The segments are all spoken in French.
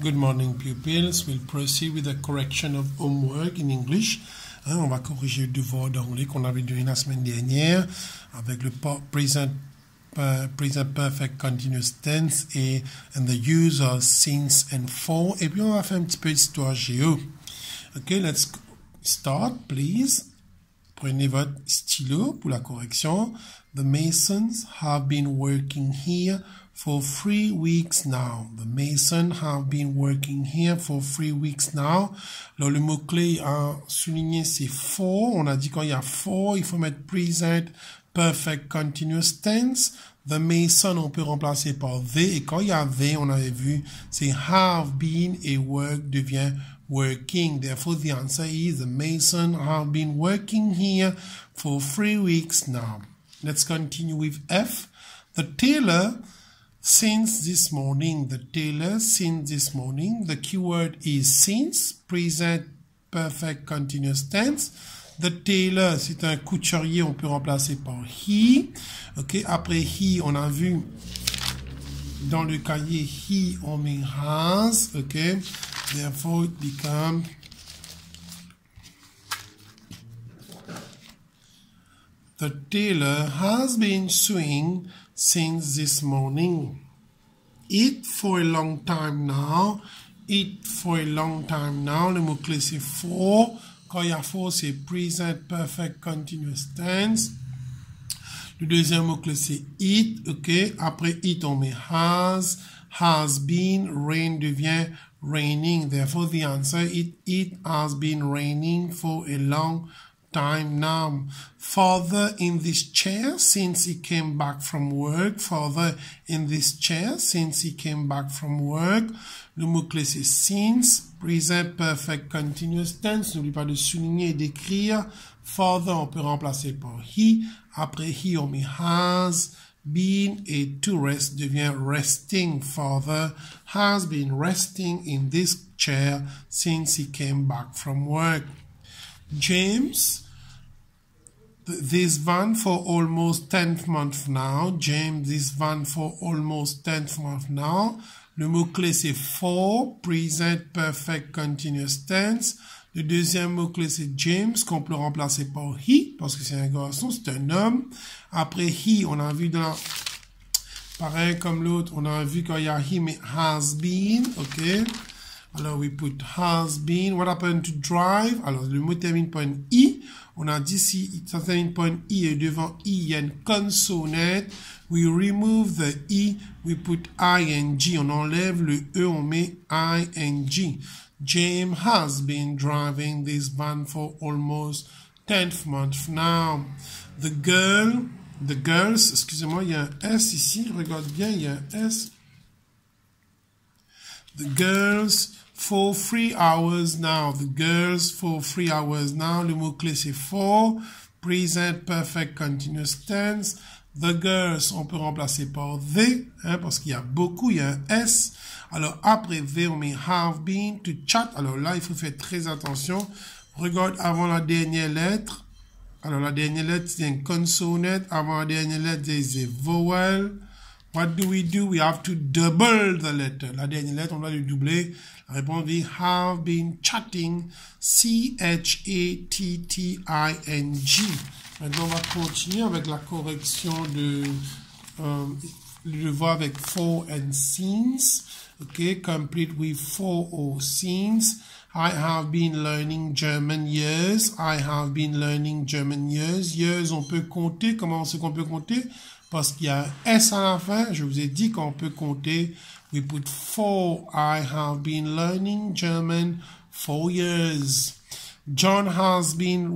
Good morning, pupils. We'll proceed with the correction of homework in English. Hein, on va corriger le devoir d'anglais qu'on avait donné la semaine dernière avec le present, uh, present perfect continuous tense et and the use of since and for. Et puis on va faire un petit peu d'histoire géo. Okay, let's start, please. Prenez votre stylo pour la correction. The Masons have been working here for three weeks now. The Masons have been working here for three weeks now. Alors, le mot-clé à souligner, c'est for. On a dit quand il y a for, il faut mettre present perfect continuous tense. The Mason, on peut remplacer par they. Et quand il y a they, on avait vu, c'est have been et work devient working. Therefore, the answer is the mason have been working here for three weeks now. Let's continue with F. The tailor since this morning. The tailor since this morning. The keyword is since, present perfect continuous tense. The tailor, c'est un couturier, on peut remplacer par he. Ok, après he, on a vu dans le cahier he, on met has. Ok, Therefore, it becomes The tailor has been sewing since this morning. It for a long time now. It for a long time now. Le mot-clé c'est for. Quand il y a for, c'est present perfect continuous tense. Le deuxième mot-clé c'est it. OK. Après it, on met has. Has been. Rain devient raining. Therefore, the answer it it has been raining for a long time now. Father in this chair since he came back from work. Father in this chair since he came back from work. Mot-clé c'est since. Present perfect continuous tense. N'oublie pas de souligner et d'écrire. Father, on peut remplacer par he. Après he, on met has. Being a tourist devient resting. Father has been resting in this chair since he came back from work. James, this van for almost 10th month now. James, this van for almost 10th month now. Le mot-clé c'est for, present perfect continuous tense. Le deuxième mot-clé, c'est James, qu'on peut remplacer par he, parce que c'est un garçon, c'est un homme. Après he, on a vu dans... Pareil comme l'autre, on a vu qu'il y a he, mais has been, ok? Alors, we put has been. What happened to drive? Alors, le mot termine par un i. On a par un i et devant i, il y a une. We remove the i, we put ing. On enlève le e, on met ing. James has been driving this van for almost 10th month now. The girl, the girls, excusez-moi, il y a un S ici, regarde bien, il y a un S. The girls for three hours now. The girls for three hours now. Le mot-clé c'est for. Present perfect continuous tense. The girls, on peut remplacer par they, hein, parce qu'il y a beaucoup, il y a un S. Alors, après they, on met have been to chat. Alors là, il faut faire très attention. Regarde avant la dernière lettre. Alors, la dernière lettre, c'est une consonant. Avant la dernière lettre, c'est a vowel. What do we do? We have to double the letter. La dernière lettre, on doit le doubler. La réponse est have been chatting. C-H-A-T-T-I-N-G. Maintenant, on va continuer avec la correction de euh, le avec for and since. Okay, complete with for or since. I have been learning German years. I have been learning German years. Years, on peut compter. Comment c'est qu'on peut compter? Parce qu'il y a un S à la fin. Je vous ai dit qu'on peut compter. We put for. I have been learning German for years. John has been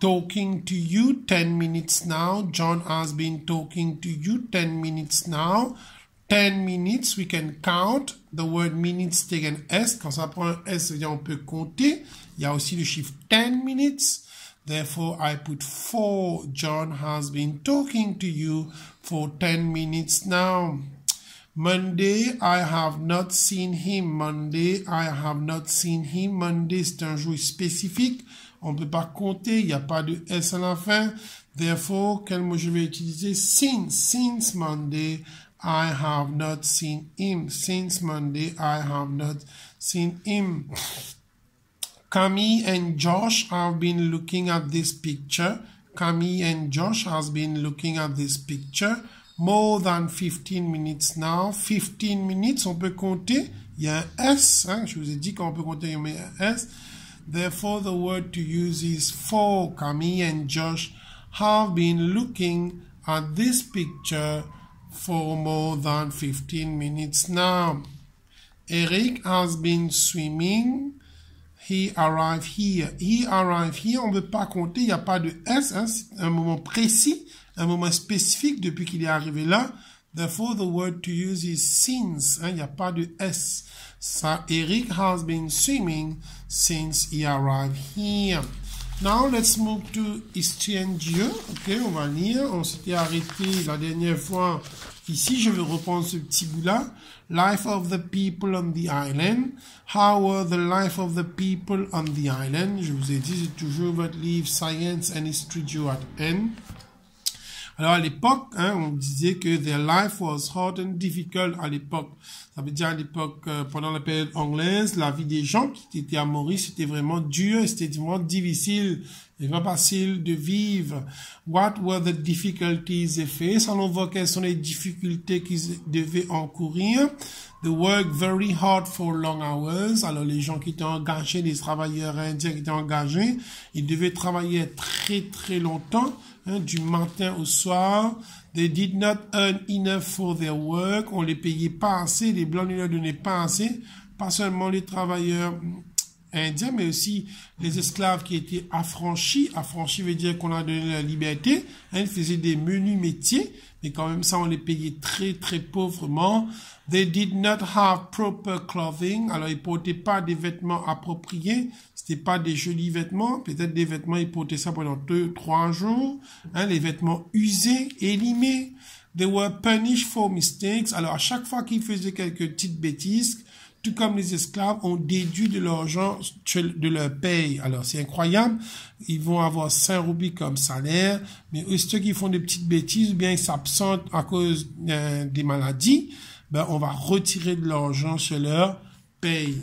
talking to you 10 minutes now. John has been talking to you 10 minutes now. 10 minutes, we can count. The word minutes take an S. Quand ça prend un S, on peut compter. Il y a aussi le chiffre 10 minutes. Therefore, I put 4. John has been talking to you for 10 minutes now. Monday, I have not seen him. Monday, I have not seen him. Monday, c'est un jour spécifique. On ne peut pas compter. Il n'y a pas de S à la fin. Therefore, quel mot je vais utiliser? Since. Since Monday, I have not seen him. Since Monday, I have not seen him. Camille and Josh have been looking at this picture. Camille and Josh has been looking at this picture. More than 15 minutes now. 15 minutes, on peut compter. Il y a un S. Hein? Je vous ai dit qu'on peut compter, il y a un S. Therefore, the word to use is for. Camille and Josh have been looking at this picture for more than 15 minutes now. Eric has been swimming. He arrived here. He arrived here. On ne veut pas compter. Il n'y a pas de S. Hein? C'est un moment précis, un moment spécifique depuis qu'il est arrivé là. Therefore, the word to use is since. Hein? Il n'y a pas de S. Eric has been swimming since he arrived here. Now let's move to Dieu. Ok, on va lire. On s'était arrêté la dernière fois. Ici, je vais reprendre ce petit bout-là. Life of the people on the island. How were the life of the people on the island? Je vous ai dit, c'est toujours votre livre Science and History Due at N. Alors à l'époque, hein, on disait que their life was hard and difficult à l'époque. Ça veut dire à l'époque, euh, pendant la période anglaise, la vie des gens qui étaient à Maurice, c'était vraiment dur, c'était vraiment difficile, c'était pas facile de vivre. What were the difficulties they faced? Alors on voit quelles sont les difficultés qu'ils devaient encourir. They work very hard for long hours. Alors les gens qui étaient engagés, les travailleurs indiens qui étaient engagés, ils devaient travailler très très longtemps hein, du matin au soir. They did not earn enough for their work. On les payait pas assez, les blancs ne leur donnaient pas assez. Pas seulement les travailleurs indiens, mais aussi les esclaves qui étaient affranchis. Affranchis veut dire qu'on a donné la liberté. Hein, ils faisaient des menus métiers, mais quand même ça, on les payait très très pauvrement. They did not have proper clothing. Alors, ils portaient pas des vêtements appropriés. C'était pas des jolis vêtements. Peut-être des vêtements, ils portaient ça pendant deux, trois jours. Hein, les vêtements usés, élimés. They were punished for mistakes. Alors, à chaque fois qu'ils faisaient quelques petites bêtises, comme les esclaves, ont déduit de l'argent de leur paye. Alors, c'est incroyable. Ils vont avoir 5 roupies comme salaire, mais ceux qui font des petites bêtises, ou bien ils s'absentent à cause euh, des maladies, ben, on va retirer de l'argent sur leur paye.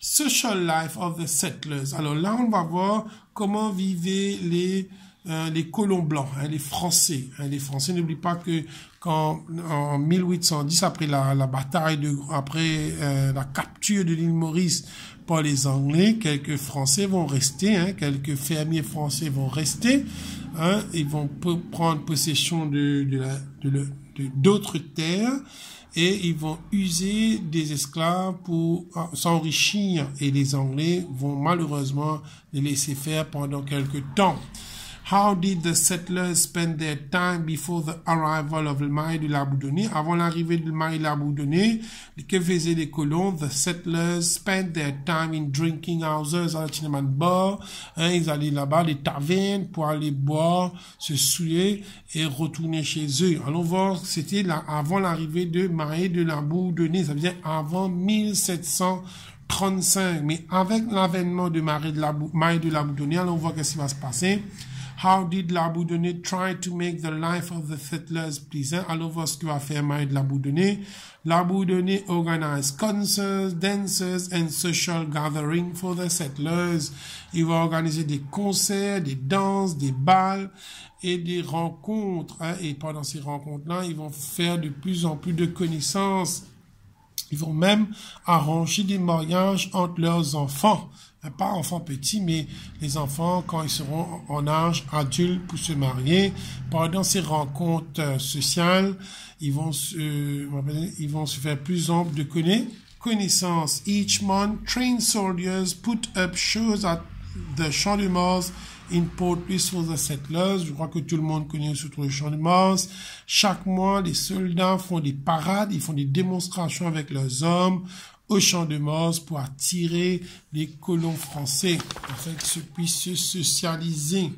Social life of the settlers. Alors là, on va voir comment vivaient les euh, les colons blancs, hein, les Français. Hein, les Français, n'oublient pas que quand en 1810, après la, la bataille de, après euh, la capture de l'île Maurice par les Anglais, quelques Français vont rester, hein, quelques fermiers français vont rester, hein, ils vont prendre possession de, de, la, de, d'autres terres et ils vont user des esclaves pour euh, s'enrichir et les Anglais vont malheureusement les laisser faire pendant quelques temps. How did the settlers spend their time before the arrival of Maï de la? Avant l'arrivée de Maï de la que faisaient les colons? The settlers spent their time in drinking houses, à la bar. Hein, ils allaient là-bas, les tavernes, pour aller boire, se souiller et retourner chez eux. Allons voir, c'était là, avant l'arrivée de Maï de la. Ça veut dire avant 1735. Mais avec l'avènement de Maï de la, Maï de qu'est-ce qui va se passer. How did Labourdonnais try to make the life of the settlers pleasant? Alors, voir ce que va faire Marie de Labourdonnais. Labourdonnais organize concerts, dances and social gatherings for the settlers. Il va organiser des concerts, des danses, des balles et des rencontres. Hein. Et pendant ces rencontres-là, ils vont faire de plus en plus de connaissances. Ils vont même arranger des mariages entre leurs enfants pas enfants petits, mais les enfants quand ils seront en âge adulte pour se marier. Pendant ces rencontres euh, sociales, ils vont se, ils vont se faire plus ample de connaissances. Each month, trained soldiers put up shows at the Champ de Mars in Port Louis for the settlers. Je crois que tout le monde connaît surtout le Champ de Mars. Chaque mois, les soldats font des parades, ils font des démonstrations avec leurs hommes au champ de Mars pour attirer les colons français afin qu'ils puissent se socialiser.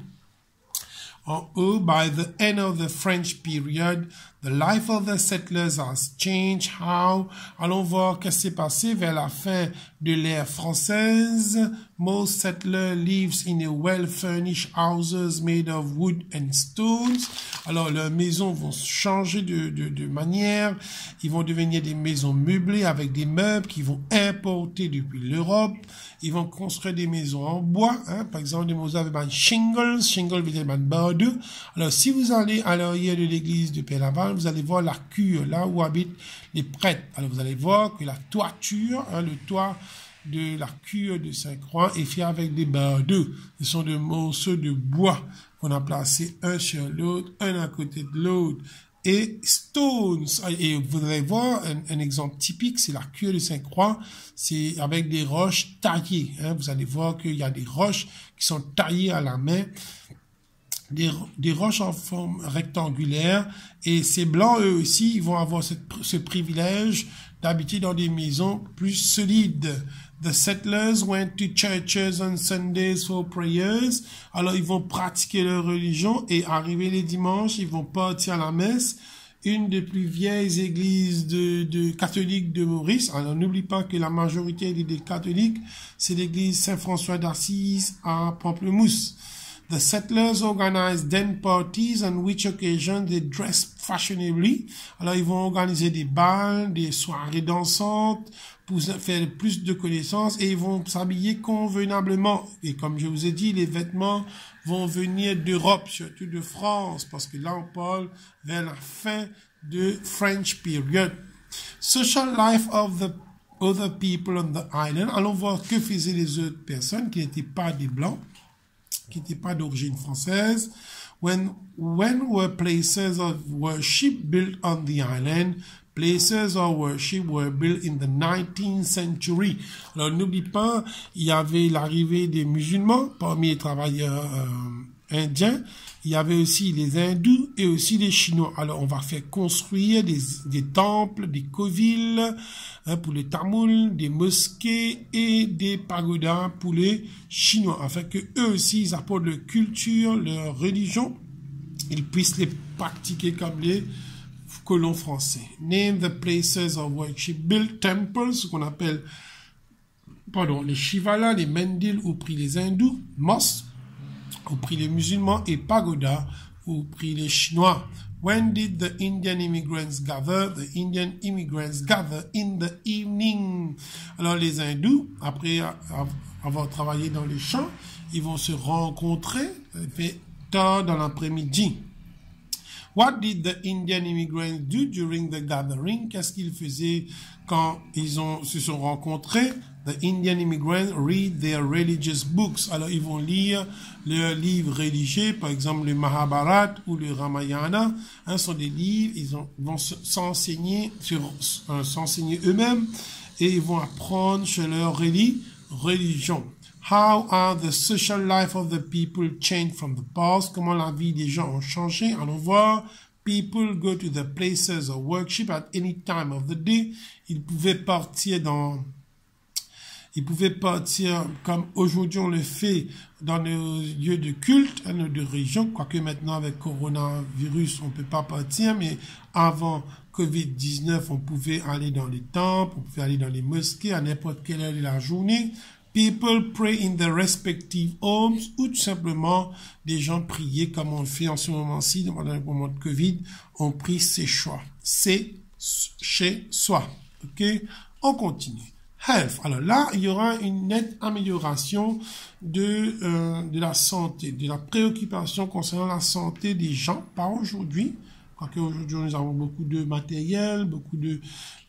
En haut, by the end of the French period, The life of the settlers has changed. How? Allons voir qu'est-ce qui s'est passé vers la fin de l'ère française. Most settlers lives in well-furnished houses made of wood and stones. Alors, leurs maisons vont changer de, de, de manière. Ils vont devenir des maisons meublées avec des meubles qu'ils vont importer depuis l'Europe. Ils vont construire des maisons en bois. Hein. Par exemple, des maisons avec shingles. Shingles veut dire. Alors, si vous allez à l'arrière de l'église de Pélaval, vous allez voir la cure, là où habitent les prêtres. Alors, vous allez voir que la toiture, hein, le toit de la cure de Saint-Croix est fait avec des bordeaux. Ce sont des morceaux de bois qu'on a placés un sur l'autre, un à côté de l'autre. Et stones, et vous allez voir un, exemple typique, c'est la cure de Saint-Croix, c'est avec des roches taillées. Hein. Vous allez voir qu'il y a des roches qui sont taillées à la main des, des, roches en forme rectangulaire et ces blancs eux aussi ils vont avoir ce privilège d'habiter dans des maisons plus solides. The settlers went to churches on Sundays for prayers. Alors ils vont pratiquer leur religion et arriver les dimanches, ils vont partir à la messe. Une des plus vieilles églises de, de catholiques de Maurice. Alors n'oublie pas que la majorité des catholiques, c'est l'église Saint-François d'Assise à Pamplemousse. The settlers organized then parties on which occasion they dressed fashionably. Alors ils vont organiser des balles, des soirées dansantes pour faire plus de connaissances et ils vont s'habiller convenablement. Et comme je vous ai dit, les vêtements vont venir d'Europe, surtout de France, parce que là on parle vers la fin de French period. Social life of the other people on the island. Allons voir que faisaient les autres personnes qui n'étaient pas des blancs qui n'était pas d'origine française. When, when were places of worship built on the island? Places of worship were built in the 19th century. Alors n'oublie pas, il y avait l'arrivée des musulmans parmi les travailleurs euh, indiens il y avait aussi les hindous et aussi les chinois. Alors on va faire construire des, temples, des covilles hein, pour les tamouls, des mosquées et des pagodas pour les chinois, afin que eux aussi ils apportent leur culture, leur religion, ils puissent les pratiquer comme les colons français. Name the places of worship, build temples, ce qu'on appelle pardon, les Shivala, les Mendil ou pris les hindous, mosques, au prix les musulmans et pagoda au prix les chinois. When did the Indian immigrants gather? The Indian immigrants gather in the evening. Alors les hindous, après avoir travaillé dans les champs, ils vont se rencontrer tard dans l'après-midi. What did the Indian immigrants do during the gathering? Qu'est-ce qu'ils faisaient quand ils ont, se sont rencontrés? The Indian immigrants read their religious books. Alors, ils vont lire leurs livres religieux, par exemple le Mahabharat ou le Ramayana. Hein, sont des livres, ils vont s'enseigner euh, s'enseigner eux-mêmes et ils vont apprendre sur leur religion. How are the social life of the people changed from the past? Comment la vie des gens a changé? Allons voir. People go to the places of worship at any time of the day. Ils pouvaient partir dans ils pouvaient partir comme aujourd'hui on le fait dans nos lieux de culte, à nos deux régions, quoique maintenant avec coronavirus on peut pas partir, mais avant Covid-19 on pouvait aller dans les temples, on pouvait aller dans les mosquées à n'importe quelle heure de la journée. People pray in their respective homes ou tout simplement des gens priaient comme on le fait en ce moment-ci, pendant le moment de Covid, on prie ses choix. C'est chez soi. OK? On continue health. Alors là, il y aura une nette amélioration de, euh, de la santé, de la préoccupation concernant la santé des gens, pas aujourd'hui, quoique aujourd'hui nous avons beaucoup de matériel, beaucoup de,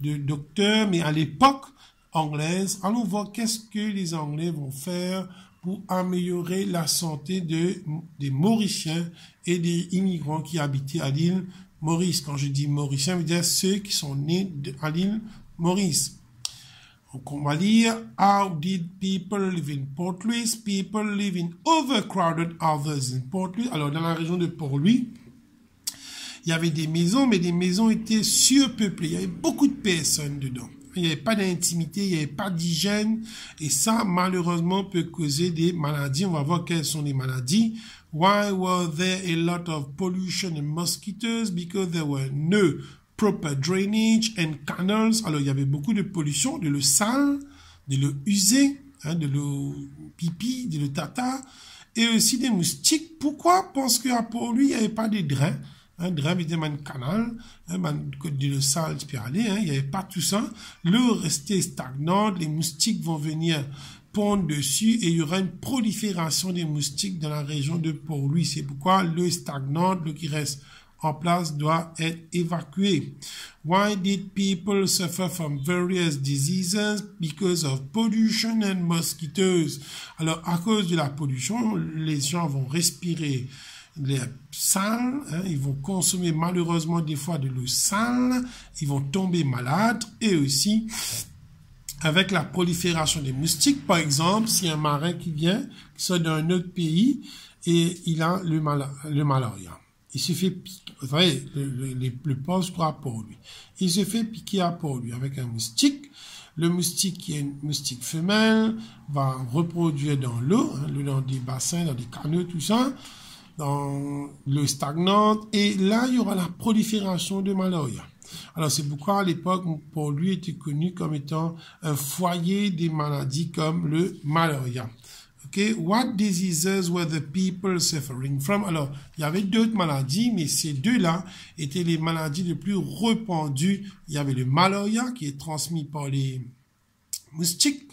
de docteurs, mais à l'époque anglaise, allons voir qu'est-ce que les Anglais vont faire pour améliorer la santé de, des Mauriciens et des immigrants qui habitaient à l'île Maurice. Quand je dis Mauriciens, je veux dire ceux qui sont nés à l'île Maurice. Donc on va lire How did people live in Port Louis? People live in overcrowded others in Port Louis. Alors dans la région de Port Louis, il y avait des maisons, mais les maisons étaient surpeuplées. Il y avait beaucoup de personnes dedans. Il n'y avait pas d'intimité, il n'y avait pas d'hygiène. Et ça, malheureusement, peut causer des maladies. On va voir quelles sont les maladies. Why were there a lot of pollution and mosquitoes? Because there were no proper drainage and canals. Alors, il y avait beaucoup de pollution, de l'eau sale, de l'eau usée, hein, de l'eau pipi, de l'eau tata, et aussi des moustiques. Pourquoi? Parce qu'à pour lui, il n'y avait pas de drains. Un drain était un canal, un de l'eau sale spiralée, hein, il n'y avait pas tout ça. L'eau restait stagnante, les moustiques vont venir pondre dessus et il y aura une prolifération des moustiques dans la région de Port-Louis. C'est pourquoi l'eau stagnante, l'eau qui reste en place doit être évacuée. Why did people suffer from various diseases? Because of pollution and mosquitoes. Alors, à cause de la pollution, les gens vont respirer les sales, hein, ils vont consommer malheureusement des fois de l'eau sale, ils vont tomber malades et aussi avec la prolifération des moustiques, par exemple, si un marin qui vient, qui sort d'un autre pays et il a le, le malaria. Il se fait piquer, vous voyez, le, le, le poste pour lui. Il se fait piquer à pour lui avec un moustique. Le moustique qui est une moustique femelle va reproduire dans l'eau, hein, dans des bassins, dans des canaux, tout ça dans l'eau stagnante, et là, il y aura la prolifération de malaria. Alors, c'est pourquoi à l'époque, pour lui, était connu comme étant un foyer des maladies comme le malaria. Okay, what diseases were the people suffering from? Alors, il y avait d'autres maladies, mais ces deux-là étaient les maladies les plus répandues. Il y avait le malaria qui est transmis par les moustiques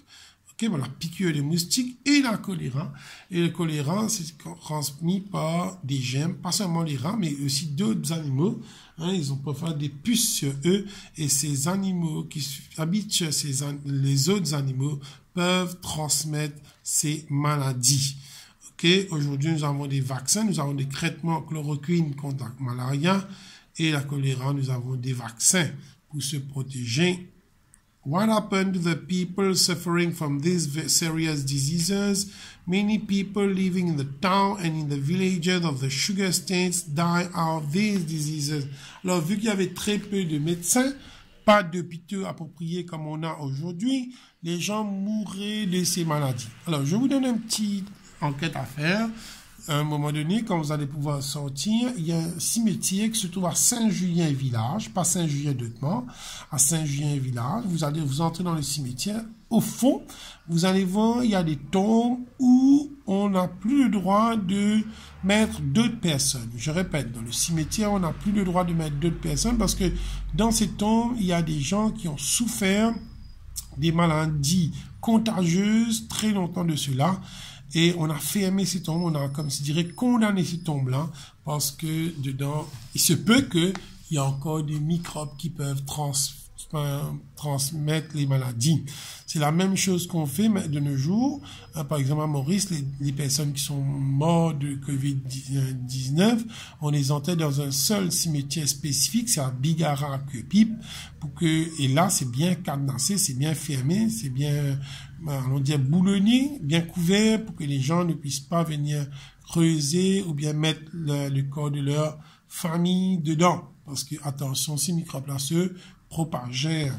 la piqûre de moustiques et la choléra. Et le choléra, c'est transmis par des gemmes, pas seulement les rats, mais aussi d'autres animaux. Hein, ils ont parfois des puces sur eux et ces animaux qui habitent ces, les autres animaux peuvent transmettre ces maladies. Ok, aujourd'hui nous avons des vaccins, nous avons des traitements chloroquine contre la malaria et la choléra, nous avons des vaccins pour se protéger What happened to the people suffering from these serious diseases? Many people living in the town and in the villages of the sugar states die of these diseases. Alors, vu qu'il y avait très peu de médecins, pas d'hôpitaux appropriés comme on a aujourd'hui, les gens mouraient de ces maladies. Alors, je vous donne une petite enquête à faire à un moment donné, quand vous allez pouvoir sortir, il y a un cimetière qui se trouve à Saint-Julien-Village, pas Saint-Julien-Deutemont, à Saint-Julien-Village. Vous allez vous entrer dans le cimetière. Au fond, vous allez voir, il y a des tombes où on n'a plus le droit de mettre d'autres personnes. Je répète, dans le cimetière, on n'a plus le droit de mettre d'autres personnes parce que dans ces tombes, il y a des gens qui ont souffert des maladies contagieuses très longtemps de cela et on a fermé ces tombes, on a, comme je dirais, condamné ces tombes-là, parce que dedans, il se peut qu'il y a encore des microbes qui peuvent trans, transmettre les maladies. C'est la même chose qu'on fait de nos jours. Euh, par exemple, à Maurice, les, personnes qui sont mortes de Covid-19, on les enterre dans un seul cimetière spécifique, c'est à Bigara, Pipe, pour que, et là, c'est bien cadenassé, c'est bien fermé, c'est bien, euh, on dit boulonné, bien couvert pour que les gens ne puissent pas venir creuser ou bien mettre le, corps de leur famille dedans. Parce que, attention, ces microbes-là se propagèrent.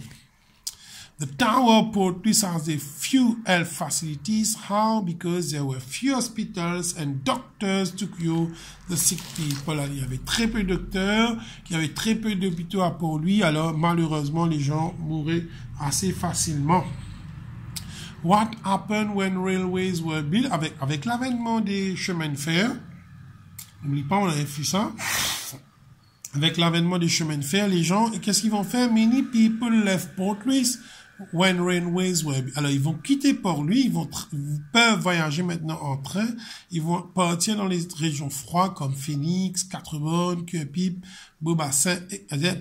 The tower this has a few health facilities. How? Because there were few hospitals and doctors to cure the sick people. il y avait très peu de docteurs, il y avait très peu d'hôpitaux pour lui. Alors, malheureusement, les gens mouraient assez facilement. What happened when railways were built? Avec, avec l'avènement des chemins de fer, n'oublie pas, on avait fait ça. Avec l'avènement des chemins de fer, les gens, qu'est-ce qu'ils vont faire? Many people left Port Louis When Railways Were... Alors, ils vont quitter Port-Louis, ils vont peuvent voyager maintenant en train, ils vont partir dans les régions froides comme Phoenix, Quatre-Bonnes, Cuepipe, Beaubassin,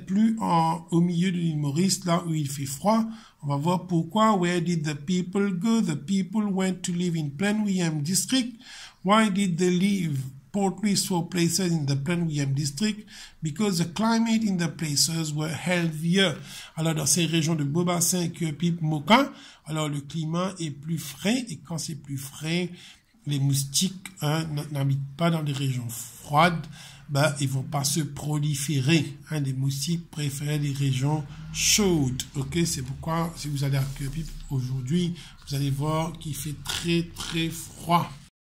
plus en, au milieu de l'île Maurice, là où il fait froid. On va voir pourquoi. Where did the people go? The people went to live in Plain William District. Why did they leave? Louis for places in the Plain William district because the climate in the places were healthier. Alors dans ces régions de Beaubassin, Pipe, Moka, alors le climat est plus frais et quand c'est plus frais, les moustiques hein, n'habitent pas dans les régions froides, ben, ils vont pas se proliférer. Hein, les moustiques préfèrent les régions chaudes. Ok, c'est pourquoi si vous allez à Pipe aujourd'hui, vous allez voir qu'il fait très très froid.